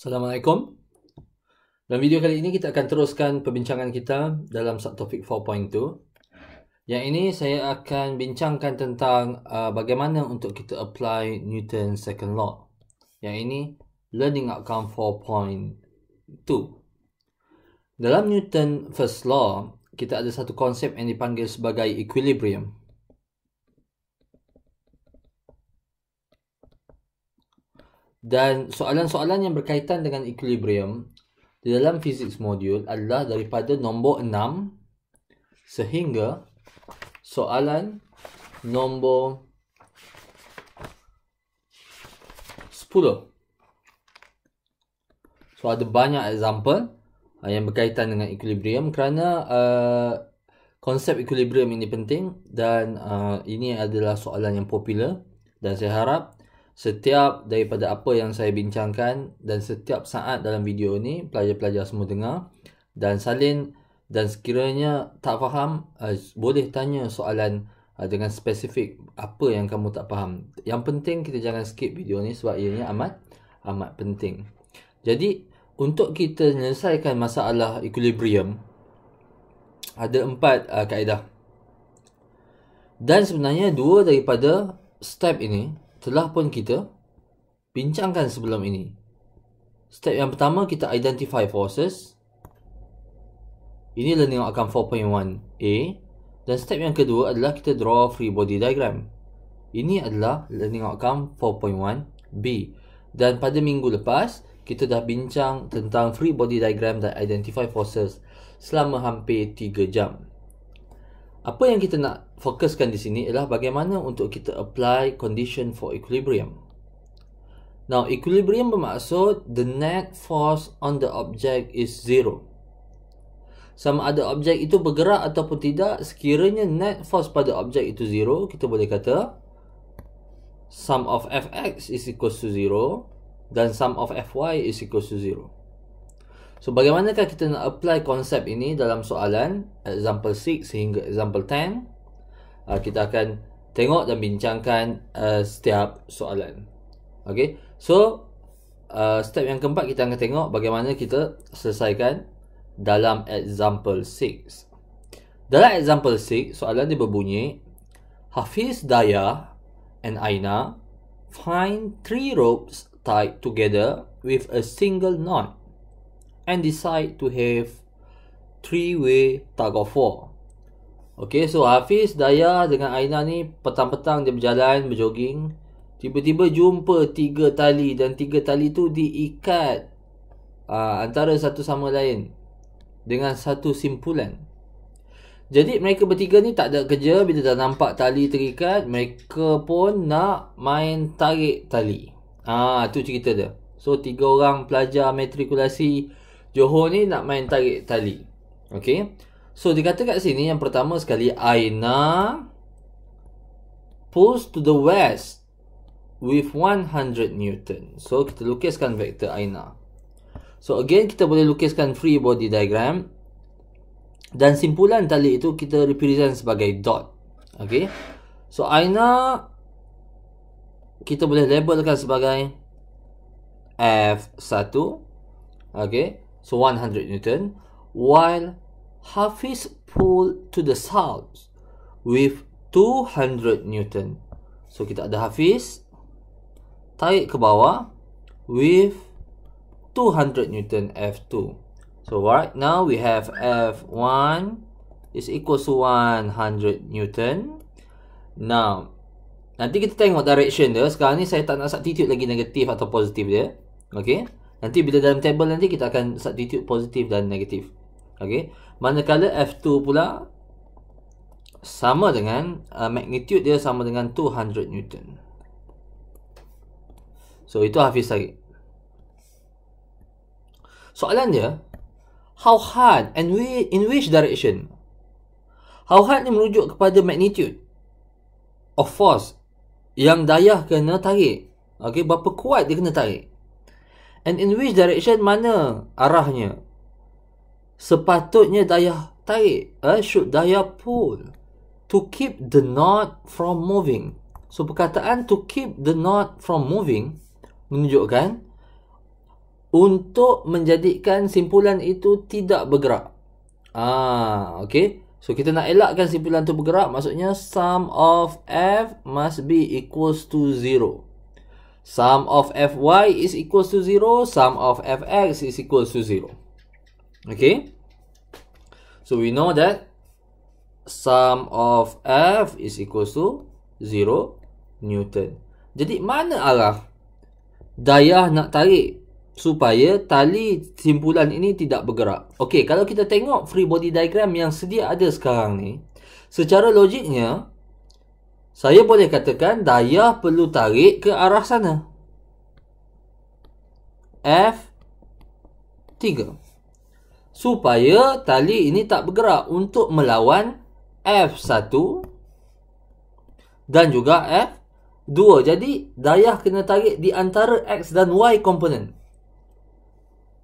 Assalamualaikum. Dalam video kali ini kita akan teruskan perbincangan kita dalam subtopik 4.2. Yang ini saya akan bincangkan tentang uh, bagaimana untuk kita apply Newton second law. Yang ini learning outcome 4.2. Dalam Newton first law, kita ada satu konsep yang dipanggil sebagai equilibrium. Dan soalan-soalan yang berkaitan dengan equilibrium di dalam physics modul adalah daripada nombor 6 sehingga soalan nombor 10. So ada banyak example uh, yang berkaitan dengan equilibrium kerana uh, konsep equilibrium ini penting dan uh, ini adalah soalan yang popular dan saya harap setiap daripada apa yang saya bincangkan dan setiap saat dalam video ni pelajar-pelajar semua dengar dan salin dan sekiranya tak faham uh, boleh tanya soalan uh, dengan spesifik apa yang kamu tak faham. Yang penting kita jangan skip video ni sebab ianya amat amat penting. Jadi untuk kita menyelesaikan masalah equilibrium ada empat uh, kaedah. Dan sebenarnya dua daripada step ini telah pun kita bincangkan sebelum ini. Step yang pertama kita identify forces. Ini learning outcome 4.1A dan step yang kedua adalah kita draw free body diagram. Ini adalah learning outcome 4.1B. Dan pada minggu lepas kita dah bincang tentang free body diagram dan identify forces selama hampir 3 jam apa yang kita nak fokuskan di sini ialah bagaimana untuk kita apply condition for equilibrium. Now, equilibrium bermaksud the net force on the object is zero. Sama ada objek itu bergerak ataupun tidak, sekiranya net force pada objek itu zero, kita boleh kata sum of fx is equal to zero dan sum of fy is equal to zero. So bagaimanakah kita nak apply konsep ini dalam soalan example 6 sehingga example 10? Uh, kita akan tengok dan bincangkan uh, setiap soalan. Okay, so uh, step yang keempat kita akan tengok bagaimana kita selesaikan dalam example 6. Dalam example 6, soalan dia berbunyi Hafiz Daya and Aina find three ropes tied together with a single knot and decide to have three-way tug of war. Okay, so Hafiz, Daya dengan Aina ni petang-petang dia berjalan, berjoging. Tiba-tiba jumpa tiga tali dan tiga tali tu diikat uh, antara satu sama lain dengan satu simpulan. Jadi mereka bertiga ni tak ada kerja bila dah nampak tali terikat, mereka pun nak main tarik tali. Ah, tu cerita dia. So tiga orang pelajar matrikulasi Johor ni nak main tarik tali. Okay. So dikata kat sini yang pertama sekali Aina pulls to the west with 100 Newton. So kita lukiskan vektor Aina. So again kita boleh lukiskan free body diagram. Dan simpulan tali itu kita represent sebagai dot. Okay. So Aina kita boleh labelkan sebagai F1. Okay. So 100 Newton, while Hafiz pulled to the south with 200 Newton. So kita ada Hafiz tarik ke bawah with 200 Newton F2. So right now we have F1 is equal to 100 Newton. Now, nanti kita tengok direction dia. Sekarang ni saya tak nak substitute lagi negatif atau positif dia. Okay. Nanti bila dalam table nanti kita akan substitute positif dan negatif. Okey. Manakala F2 pula sama dengan uh, magnitude dia sama dengan 200 Newton. So itu Hafiz lagi. Soalan dia, how hard and we, in which direction? How hard ni merujuk kepada magnitude of force yang daya kena tarik. Okey, berapa kuat dia kena tarik? And in which direction mana arahnya? Sepatutnya daya tarik. Uh, should daya pull. To keep the knot from moving. So perkataan to keep the knot from moving menunjukkan untuk menjadikan simpulan itu tidak bergerak. Ah, okay. So kita nak elakkan simpulan itu bergerak maksudnya sum of f must be equals to 0. Sum of fy is equals to 0, sum of fx is equals to 0. Okay? So we know that sum of f is equals to 0 Newton. Jadi mana arah daya nak tarik supaya tali simpulan ini tidak bergerak. Okey, kalau kita tengok free body diagram yang sedia ada sekarang ni, secara logiknya saya boleh katakan daya perlu tarik ke arah sana. F3 supaya tali ini tak bergerak untuk melawan F1 dan juga F2. Jadi daya kena tarik di antara X dan Y komponen.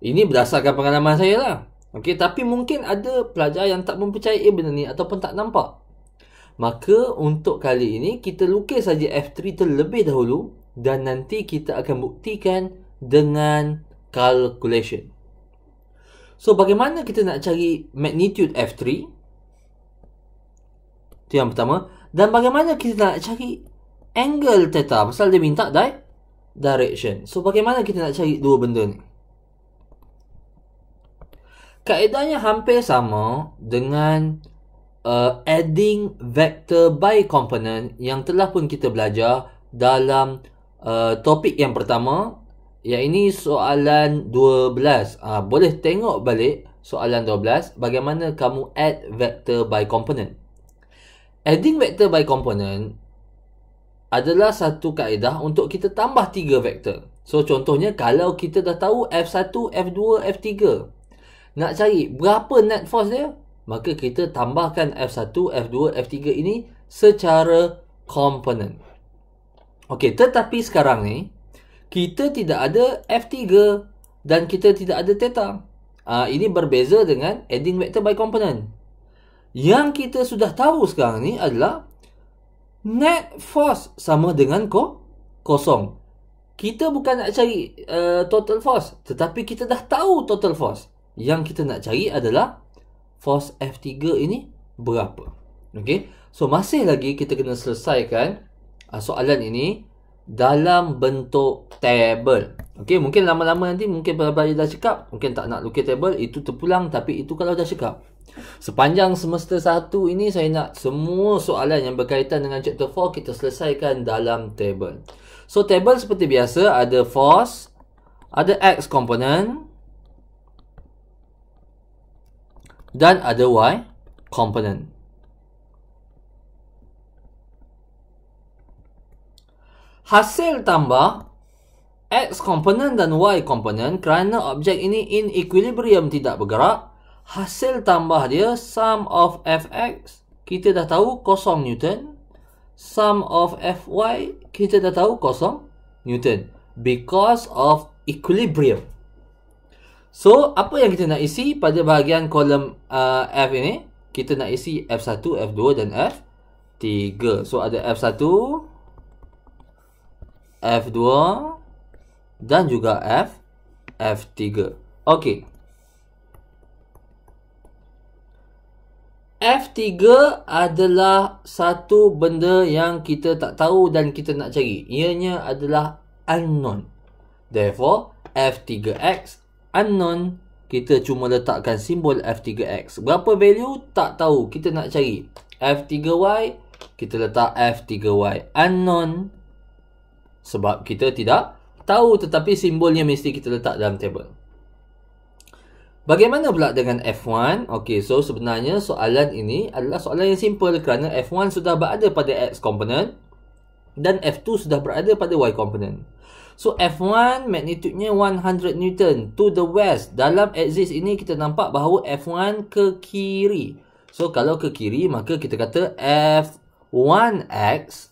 Ini berdasarkan pengalaman saya lah. Okey, tapi mungkin ada pelajar yang tak mempercayai benda ni ataupun tak nampak. Maka untuk kali ini kita lukis saja F3 terlebih dahulu dan nanti kita akan buktikan dengan calculation. So bagaimana kita nak cari magnitude F3? Itu yang pertama. Dan bagaimana kita nak cari angle theta pasal dia minta di direction. So bagaimana kita nak cari dua benda ni? kaedahnya hampir sama dengan uh, adding vector by component yang telah pun kita belajar dalam uh, topik yang pertama yang ini soalan 12 uh, boleh tengok balik soalan 12 bagaimana kamu add vector by component. Adding vector by component adalah satu kaedah untuk kita tambah tiga vektor. So contohnya kalau kita dah tahu F1, F2, F3 nak cari berapa net force dia, maka kita tambahkan F1, F2, F3 ini secara komponen. Okey, tetapi sekarang ni kita tidak ada F3 dan kita tidak ada theta. Uh, ini berbeza dengan adding vector by component. Yang kita sudah tahu sekarang ni adalah net force sama dengan ko kosong. Kita bukan nak cari uh, total force, tetapi kita dah tahu total force yang kita nak cari adalah force F3 ini berapa. Okey. So masih lagi kita kena selesaikan uh, soalan ini dalam bentuk table. Okey, mungkin lama-lama nanti mungkin pelabari dah cakap, mungkin tak nak lukis table, itu terpulang tapi itu kalau dah cakap. Sepanjang semester 1 ini saya nak semua soalan yang berkaitan dengan chapter 4 kita selesaikan dalam table. So table seperti biasa ada force, ada x component, dan ada Y component. Hasil tambah X component dan Y component kerana objek ini in equilibrium tidak bergerak, hasil tambah dia sum of Fx kita dah tahu kosong Newton, sum of Fy kita dah tahu kosong Newton because of equilibrium. So, apa yang kita nak isi pada bahagian kolom uh, F ini? Kita nak isi F1, F2 dan F3. So, ada F1, F2 dan juga F, F3. Okey. F3 adalah satu benda yang kita tak tahu dan kita nak cari. Ianya adalah unknown. Therefore, F3X unknown kita cuma letakkan simbol F3X berapa value? Tak tahu. Kita nak cari F3Y kita letak F3Y unknown. Sebab kita tidak tahu tetapi simbolnya mesti kita letak dalam table. Bagaimana pula dengan F1? Okey, so sebenarnya soalan ini adalah soalan yang simple kerana F1 sudah berada pada X component dan F2 sudah berada pada Y component. So F1 magnitudenya 100 Newton to the west. Dalam axis ini kita nampak bahawa F1 ke kiri. So kalau ke kiri maka kita kata F1x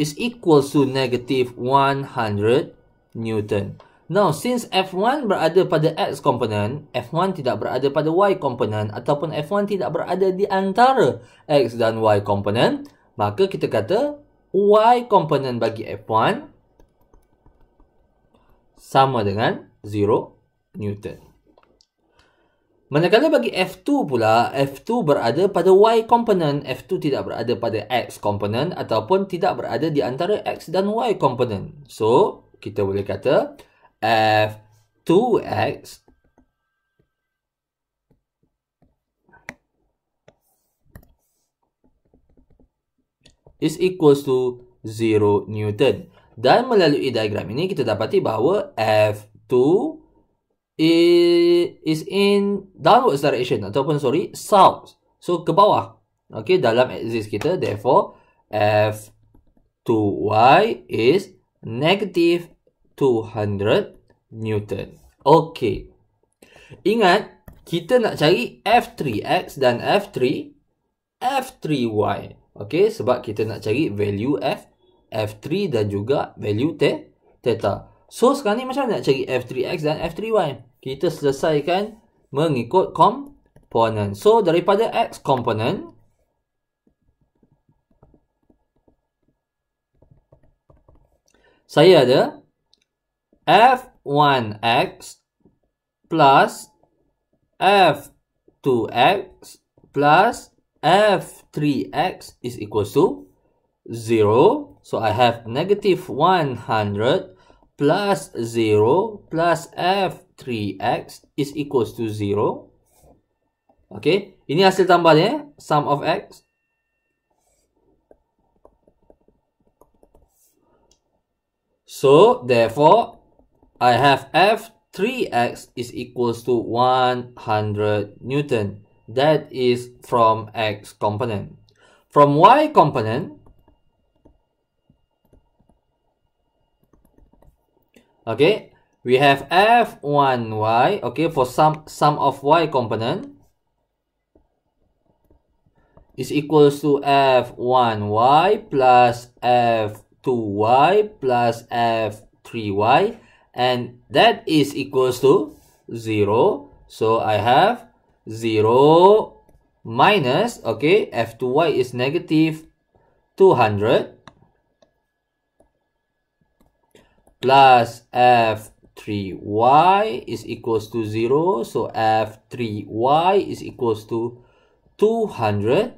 is equal to negative 100 Newton. Now, since F1 berada pada X component, F1 tidak berada pada Y component ataupun F1 tidak berada di antara X dan Y component, maka kita kata Y component bagi F1 sama dengan 0 Newton. Manakala bagi F2 pula, F2 berada pada Y component, F2 tidak berada pada X component ataupun tidak berada di antara X dan Y component. So, kita boleh kata F2X is equals to 0 Newton. Dan melalui diagram ini, kita dapati bahawa F2 is in downwards direction ataupun sorry south. So ke bawah. Okay dalam axis kita therefore f 2y is negative 200 newton. Okay ingat kita nak cari f3x dan f3 f3y okay sebab kita nak cari value f f3 dan juga value theta so sekarang ni macam mana nak cari f3x dan f3y kita selesaikan mengikut komponen. So, daripada X komponen, saya ada F1X plus F2X plus F3X is equal to 0. So, I have negative 100 plus 0 plus F 3x is equals to 0. Okay. Ini hasil tambahnya. Sum of x. So, therefore, I have f 3x is equals to 100 Newton. That is from x component. From y component, okay, we have f1y okay for sum sum of y component is equals to f1y plus f2y plus f3y and that is equals to 0 so i have 0 minus okay f2y is negative 200 plus f 3y is equals to 0. So F3y is equals to 200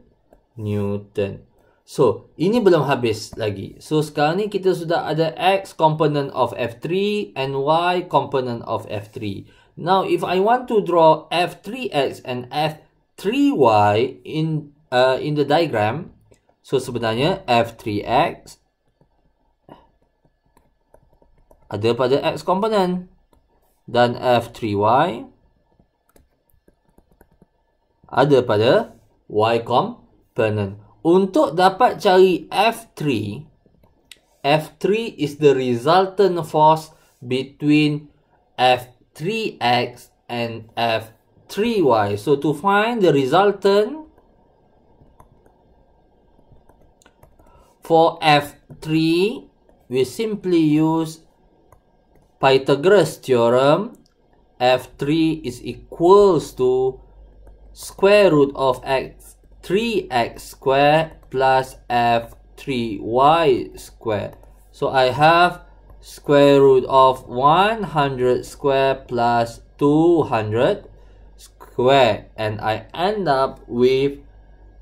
Newton. So, ini belum habis lagi. So, sekarang ni kita sudah ada X component of F3 and Y component of F3. Now, if I want to draw F3X and F3Y in uh, in the diagram, so sebenarnya F3X ada pada X component dan F3Y ada pada Y component. Untuk dapat cari F3, F3 is the resultant force between F3X and F3Y. So to find the resultant for F3, we simply use Pythagoras theorem f3 is equals to square root of x 3x square plus f3y square. So I have square root of 100 square plus 200 square and I end up with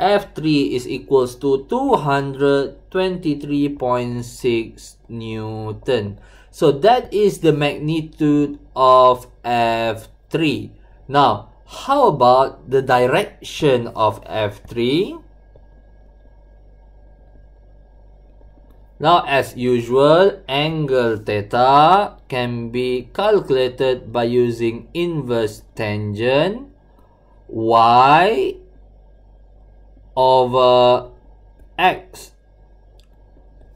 F3 is equals to 223.6 Newton. So that is the magnitude of F3. Now, how about the direction of F3? Now, as usual, angle theta can be calculated by using inverse tangent y over x.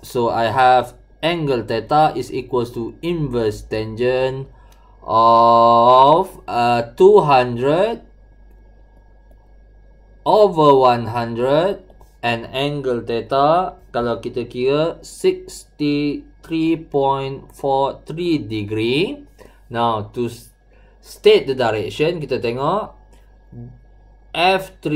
So, I have angle theta is equals to inverse tangent of uh, 200 over 100 and angle theta kalau kita kira 63.43 degree. Now to state the direction kita tengok F3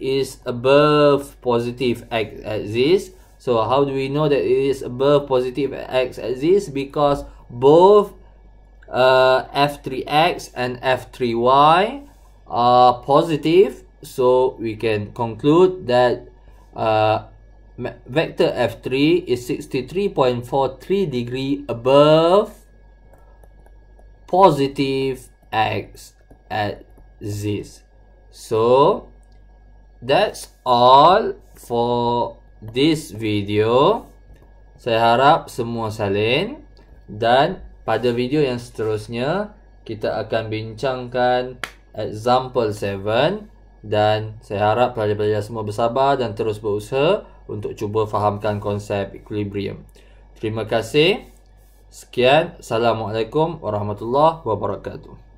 is above positive axis. So how do we know that it is above positive x axis? Because both uh, f3x and f3y are positive. So we can conclude that uh, vector f3 is 63.43 degree above positive x at this. So that's all for this video. Saya harap semua salin. Dan pada video yang seterusnya kita akan bincangkan example 7 dan saya harap pelajar-pelajar semua bersabar dan terus berusaha untuk cuba fahamkan konsep equilibrium. Terima kasih. Sekian. Assalamualaikum warahmatullahi wabarakatuh.